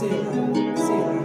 Selah, Selah.